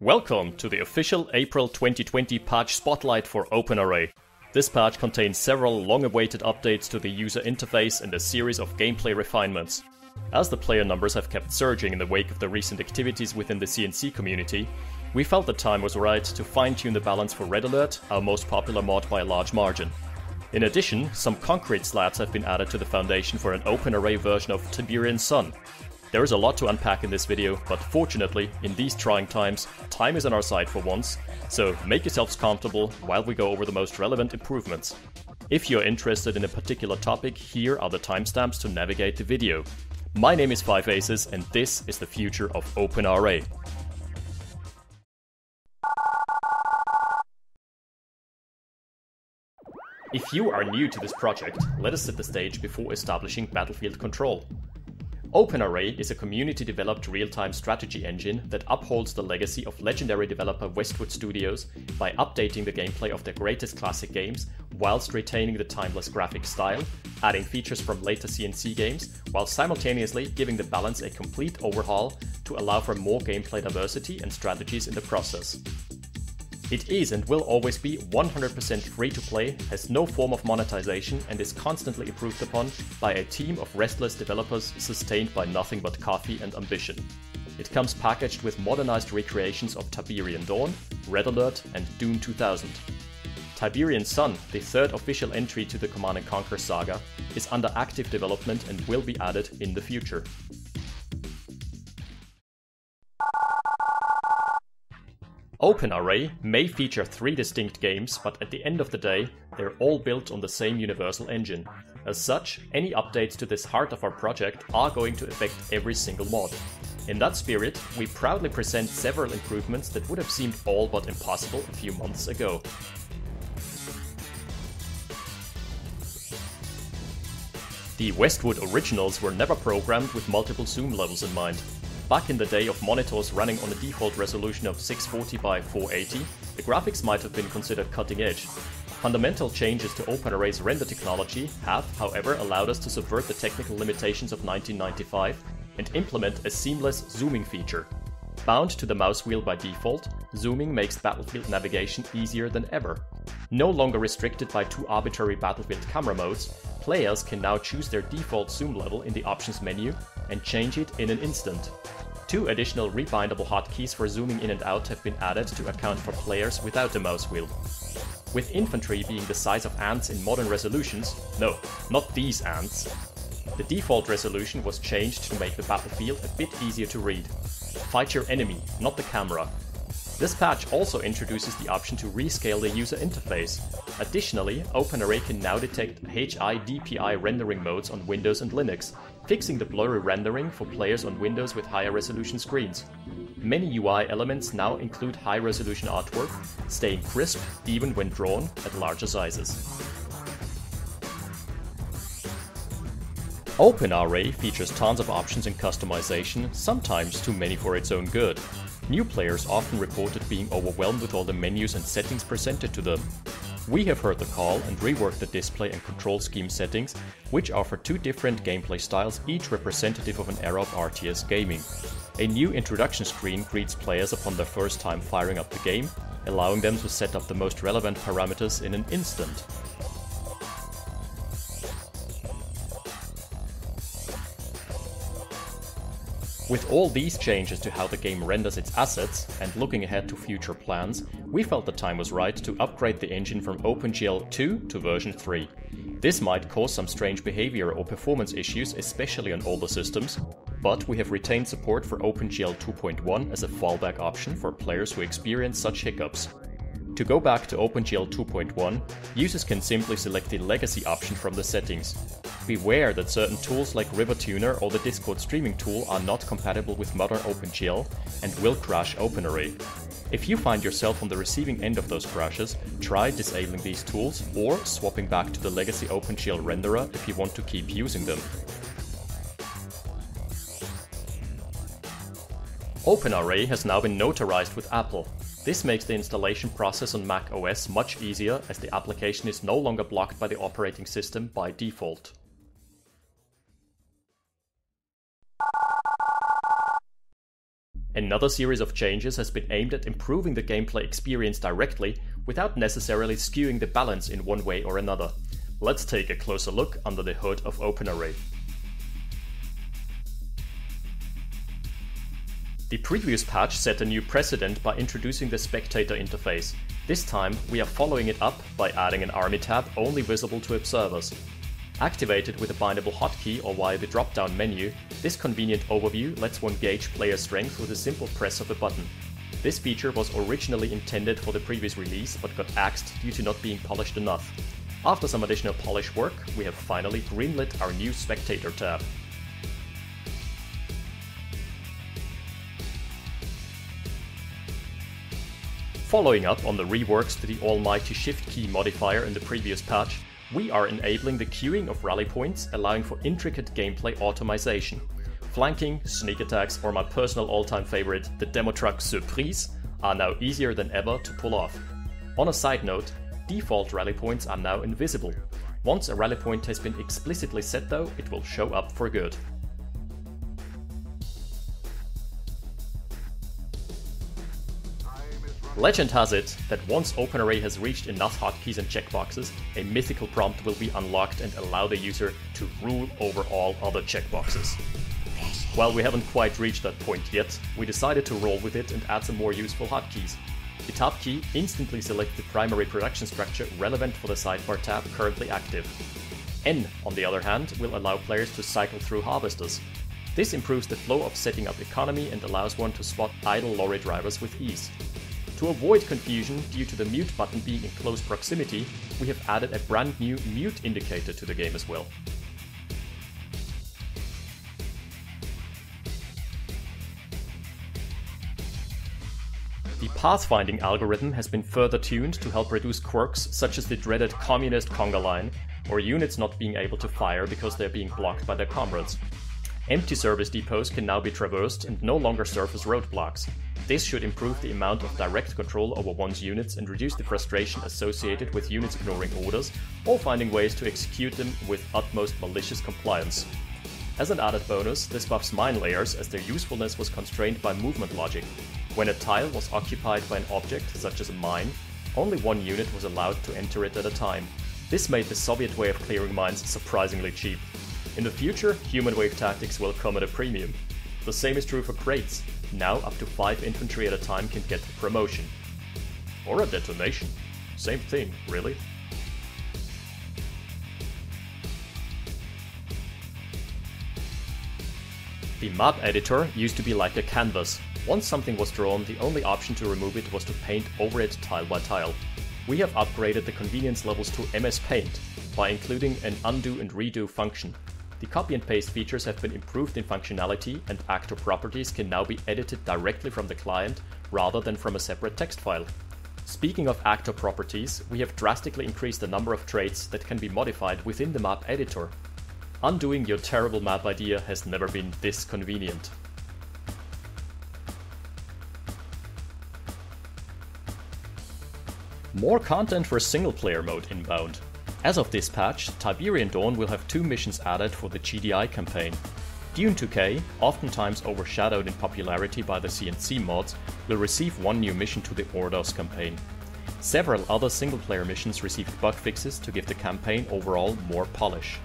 Welcome to the official April 2020 patch spotlight for OpenRA. This patch contains several long-awaited updates to the user interface and a series of gameplay refinements. As the player numbers have kept surging in the wake of the recent activities within the CNC community, we felt the time was right to fine-tune the balance for Red Alert, our most popular mod by a large margin. In addition, some concrete slabs have been added to the foundation for an OpenRA version of Tiberian Sun, there is a lot to unpack in this video, but fortunately, in these trying times, time is on our side for once, so make yourselves comfortable while we go over the most relevant improvements. If you're interested in a particular topic, here are the timestamps to navigate the video. My name is Five Aces, and this is the future of OpenRA. If you are new to this project, let us set the stage before establishing Battlefield Control. OpenRA is a community-developed real-time strategy engine that upholds the legacy of legendary developer Westwood Studios by updating the gameplay of their greatest classic games whilst retaining the timeless graphic style, adding features from later CNC games, while simultaneously giving the balance a complete overhaul to allow for more gameplay diversity and strategies in the process. It is and will always be 100% free to play, has no form of monetization, and is constantly improved upon by a team of restless developers sustained by nothing but coffee and ambition. It comes packaged with modernized recreations of Tiberian Dawn, Red Alert, and Dune 2000. Tiberian Sun, the third official entry to the Command & Conquer saga, is under active development and will be added in the future. OpenRA may feature three distinct games, but at the end of the day, they're all built on the same universal engine. As such, any updates to this heart of our project are going to affect every single mod. In that spirit, we proudly present several improvements that would have seemed all but impossible a few months ago. The Westwood originals were never programmed with multiple zoom levels in mind. Back in the day of monitors running on a default resolution of 640 by 480, the graphics might have been considered cutting edge. Fundamental changes to OpenRA's render technology have, however, allowed us to subvert the technical limitations of 1995 and implement a seamless zooming feature. Bound to the mouse wheel by default, zooming makes Battlefield navigation easier than ever. No longer restricted by two arbitrary Battlefield camera modes, players can now choose their default zoom level in the options menu and change it in an instant. Two additional rebindable hotkeys for zooming in and out have been added to account for players without the mouse wheel. With infantry being the size of ants in modern resolutions, no, not these ants, the default resolution was changed to make the battlefield a bit easier to read. Fight your enemy, not the camera. This patch also introduces the option to rescale the user interface. Additionally, OpenRA can now detect HIDPI rendering modes on Windows and Linux, fixing the blurry rendering for players on Windows with higher resolution screens. Many UI elements now include high resolution artwork, staying crisp even when drawn at larger sizes. OpenRA features tons of options and customization, sometimes too many for its own good. New players often reported being overwhelmed with all the menus and settings presented to them. We have heard the call and reworked the display and control scheme settings, which offer two different gameplay styles, each representative of an era of RTS gaming. A new introduction screen greets players upon their first time firing up the game, allowing them to set up the most relevant parameters in an instant. With all these changes to how the game renders its assets, and looking ahead to future plans, we felt the time was right to upgrade the engine from OpenGL 2 to version 3. This might cause some strange behavior or performance issues, especially on older systems, but we have retained support for OpenGL 2.1 as a fallback option for players who experience such hiccups. To go back to OpenGL 2.1, users can simply select the legacy option from the settings. Beware that certain tools like RivaTuner or the Discord streaming tool are not compatible with modern OpenGL and will crash OpenRA. If you find yourself on the receiving end of those crashes, try disabling these tools or swapping back to the legacy OpenGL renderer if you want to keep using them. OpenRA has now been notarized with Apple, this makes the installation process on Mac OS much easier as the application is no longer blocked by the operating system by default. Another series of changes has been aimed at improving the gameplay experience directly without necessarily skewing the balance in one way or another. Let's take a closer look under the hood of OpenRA. The previous patch set a new precedent by introducing the spectator interface. This time, we are following it up by adding an army tab only visible to observers. Activated with a bindable hotkey or via the drop-down menu, this convenient overview lets one gauge player strength with a simple press of a button. This feature was originally intended for the previous release but got axed due to not being polished enough. After some additional polish work, we have finally greenlit our new Spectator tab. Following up on the reworks to the almighty shift key modifier in the previous patch, we are enabling the queuing of rally points, allowing for intricate gameplay automation. Flanking, sneak attacks, or my personal all-time favorite, the demo truck Surprise, are now easier than ever to pull off. On a side note, default rally points are now invisible. Once a rally point has been explicitly set though, it will show up for good. Legend has it that once OpenRA has reached enough hotkeys and checkboxes, a mythical prompt will be unlocked and allow the user to rule over all other checkboxes. While we haven't quite reached that point yet, we decided to roll with it and add some more useful hotkeys. The tab key instantly selects the primary production structure relevant for the sidebar tab currently active. N, on the other hand, will allow players to cycle through harvesters. This improves the flow of setting up economy and allows one to spot idle lorry drivers with ease. To avoid confusion due to the mute button being in close proximity, we have added a brand new mute indicator to the game as well. The pathfinding algorithm has been further tuned to help reduce quirks such as the dreaded communist conga line, or units not being able to fire because they're being blocked by their comrades. Empty service depots can now be traversed and no longer serve as roadblocks, this should improve the amount of direct control over one's units and reduce the frustration associated with units ignoring orders or finding ways to execute them with utmost malicious compliance. As an added bonus, this buffs mine layers as their usefulness was constrained by movement logic. When a tile was occupied by an object, such as a mine, only one unit was allowed to enter it at a time. This made the Soviet way of clearing mines surprisingly cheap. In the future, human wave tactics will come at a premium. The same is true for crates. Now up to 5 infantry at a time can get a promotion. Or a detonation. Same thing, really. The map editor used to be like a canvas. Once something was drawn, the only option to remove it was to paint over it tile by tile. We have upgraded the convenience levels to MS Paint by including an undo and redo function. The copy and paste features have been improved in functionality and actor properties can now be edited directly from the client rather than from a separate text file. Speaking of actor properties, we have drastically increased the number of traits that can be modified within the map editor. Undoing your terrible map idea has never been this convenient. More content for single player mode inbound. As of this patch, Tiberian Dawn will have two missions added for the GDI campaign. Dune 2K, oftentimes overshadowed in popularity by the CNC mods, will receive one new mission to the Ordos campaign. Several other single-player missions received bug fixes to give the campaign overall more polish.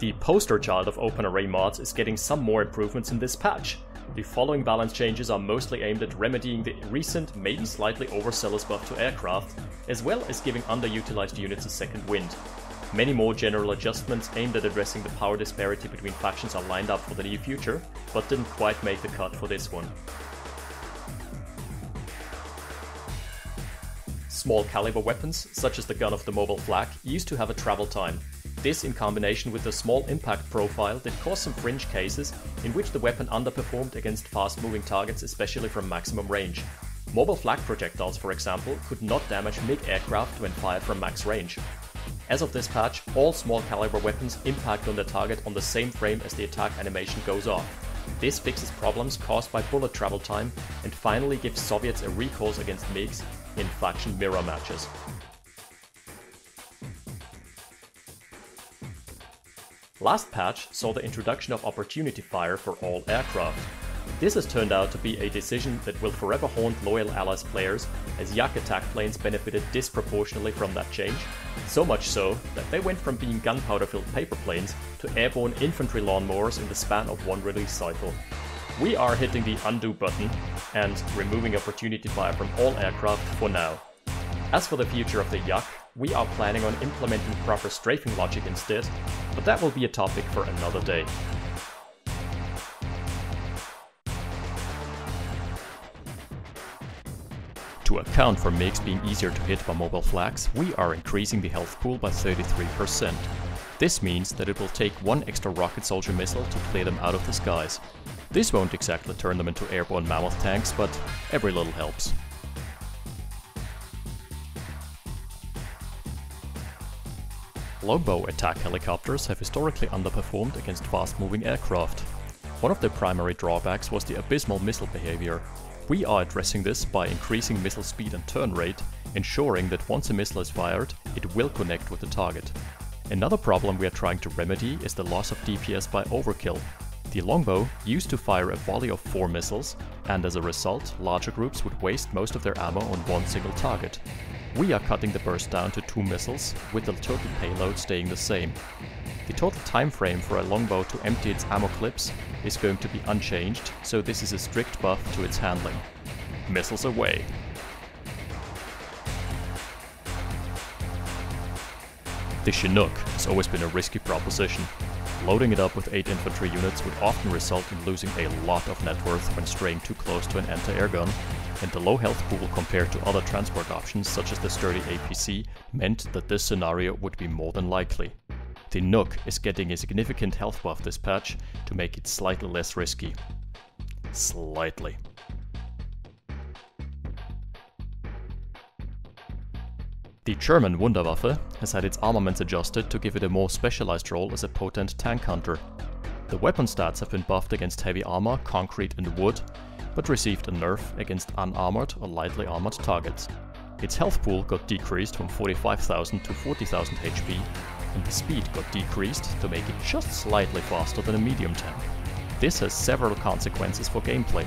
The poster child of OpenRA mods is getting some more improvements in this patch. The following balance changes are mostly aimed at remedying the recent, maybe slightly overzealous buff to aircraft, as well as giving underutilized units a second wind. Many more general adjustments aimed at addressing the power disparity between factions are lined up for the near future, but didn't quite make the cut for this one. Small caliber weapons, such as the gun of the mobile flak, used to have a travel time, this in combination with the small impact profile did cause some fringe cases in which the weapon underperformed against fast moving targets especially from maximum range. Mobile flak projectiles, for example, could not damage MiG aircraft when fired from max range. As of this patch, all small caliber weapons impact on the target on the same frame as the attack animation goes off. This fixes problems caused by bullet travel time and finally gives Soviets a recourse against MiGs in faction mirror matches. Last patch saw the introduction of Opportunity Fire for all aircraft. This has turned out to be a decision that will forever haunt loyal Allies players, as Yak attack planes benefited disproportionately from that change, so much so that they went from being gunpowder-filled paper planes to airborne infantry lawnmowers in the span of one release cycle. We are hitting the undo button and removing opportunity fire from all aircraft for now. As for the future of the Yak, we are planning on implementing proper strafing logic instead, but that will be a topic for another day. To account for MiGs being easier to hit by mobile flak, we are increasing the health pool by 33%. This means that it will take one extra rocket soldier missile to clear them out of the skies. This won't exactly turn them into airborne mammoth tanks, but every little helps. Longbow attack helicopters have historically underperformed against fast-moving aircraft. One of their primary drawbacks was the abysmal missile behavior. We are addressing this by increasing missile speed and turn rate, ensuring that once a missile is fired, it will connect with the target. Another problem we are trying to remedy is the loss of DPS by overkill. The longbow used to fire a volley of 4 missiles, and as a result, larger groups would waste most of their ammo on one single target. We are cutting the burst down to 2 missiles, with the total payload staying the same. The total time frame for a longbow to empty its ammo clips is going to be unchanged, so this is a strict buff to its handling. Missiles away. The Chinook has always been a risky proposition. Loading it up with 8 infantry units would often result in losing a lot of net worth when straying too close to an anti-air gun, and the low health pool compared to other transport options such as the sturdy APC meant that this scenario would be more than likely. The Nook is getting a significant health buff this patch to make it slightly less risky. Slightly. The German Wunderwaffe has had its armaments adjusted to give it a more specialized role as a potent tank hunter. The weapon stats have been buffed against heavy armor, concrete and wood, but received a nerf against unarmored or lightly armored targets. Its health pool got decreased from 45,000 to 40,000 HP, and the speed got decreased to make it just slightly faster than a medium tank. This has several consequences for gameplay.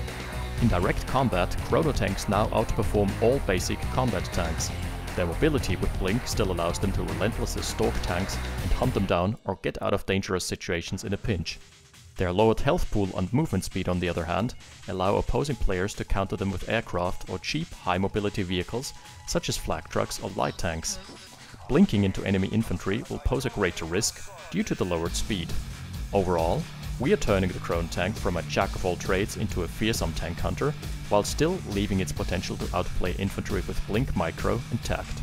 In direct combat, chrono tanks now outperform all basic combat tanks, their mobility with Blink still allows them to relentlessly stalk tanks and hunt them down or get out of dangerous situations in a pinch. Their lowered health pool and movement speed on the other hand allow opposing players to counter them with aircraft or cheap high mobility vehicles such as flak trucks or light tanks. Blinking into enemy infantry will pose a greater risk due to the lowered speed. Overall, we are turning the Chrono tank from a jack of all trades into a fearsome tank hunter, while still leaving its potential to outplay infantry with Blink Micro intact.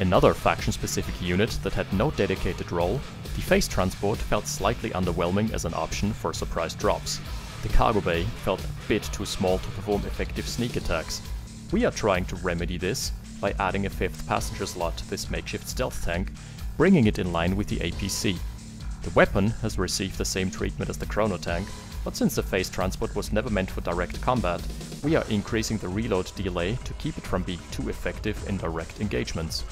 Another faction-specific unit that had no dedicated role, the Phase Transport felt slightly underwhelming as an option for surprise drops. The cargo bay felt a bit too small to perform effective sneak attacks. We are trying to remedy this by adding a fifth passenger slot to this makeshift stealth tank, bringing it in line with the APC. The weapon has received the same treatment as the Chrono tank, but since the phase transport was never meant for direct combat, we are increasing the reload delay to keep it from being too effective in direct engagements.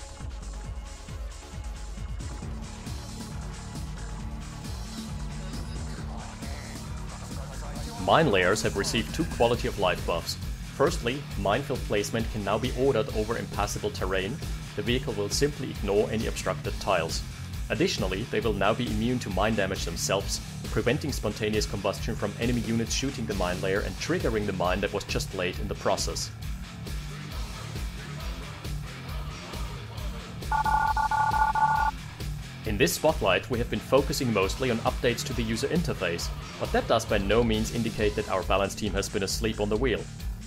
Mine layers have received two quality of life buffs, Firstly, minefield placement can now be ordered over impassable terrain. The vehicle will simply ignore any obstructed tiles. Additionally, they will now be immune to mine damage themselves, preventing spontaneous combustion from enemy units shooting the mine layer and triggering the mine that was just laid in the process. In this spotlight, we have been focusing mostly on updates to the user interface, but that does by no means indicate that our balance team has been asleep on the wheel.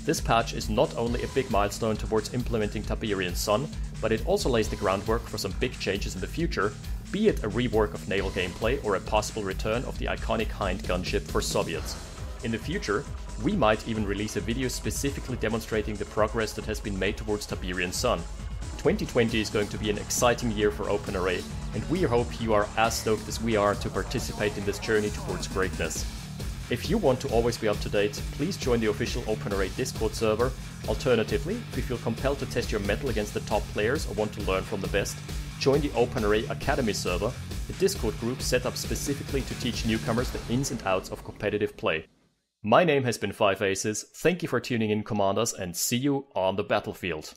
This patch is not only a big milestone towards implementing Tiberian Sun, but it also lays the groundwork for some big changes in the future, be it a rework of naval gameplay or a possible return of the iconic Hind gunship for Soviets. In the future, we might even release a video specifically demonstrating the progress that has been made towards Tiberian Sun. 2020 is going to be an exciting year for OpenRA, and we hope you are as stoked as we are to participate in this journey towards greatness. If you want to always be up to date, please join the official OpenRA Discord server. Alternatively, if you feel compelled to test your mettle against the top players or want to learn from the best, join the OpenRA Academy server, a Discord group set up specifically to teach newcomers the ins and outs of competitive play. My name has been 5 Aces, thank you for tuning in, Commanders, and see you on the battlefield.